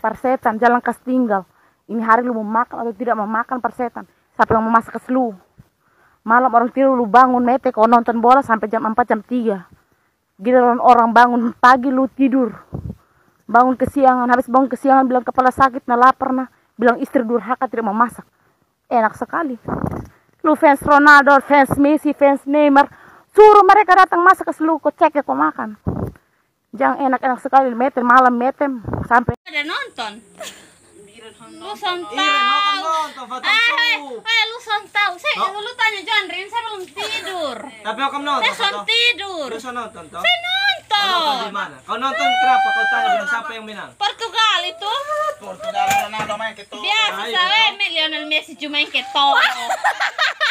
Persetan, jalan kas tinggal. Ini hari lu mau makan atau tidak mau makan persetan. Yang mau masak ke selu. Malam orang tidur lu bangun mete kau nonton bola sampai jam 4 jam 3. Giliran orang bangun pagi lu tidur. Bangun kesiangan, habis bangun kesiangan bilang kepala sakit, nah lapar nah. Bilang istri durhaka tidak mau masak. Enak sekali. Lu fans Ronaldo, fans Messi, fans Neymar. Suruh mereka datang masak ke selu, kau cek ya kau makan. Jangan enak-enak sekali, metem malam metem sampai Ada nonton. Lu Iya, tahu. nonton, Fatan Eh, eh, eh, lu son tahu. Saya No. lu tanya John Rin, saya belum tidur. Tapi ako nonton. Saya son. Gitu. tidur. Lu sa nonton to? Saya Kau nonton di nonton. mana? Kau nonton kenapa? Kau tanya bilang siapa yang menang? Portugal itu Portugal Ronaldo main gitu. biasa Ay, saya Lionel Messi cuma yang ketok.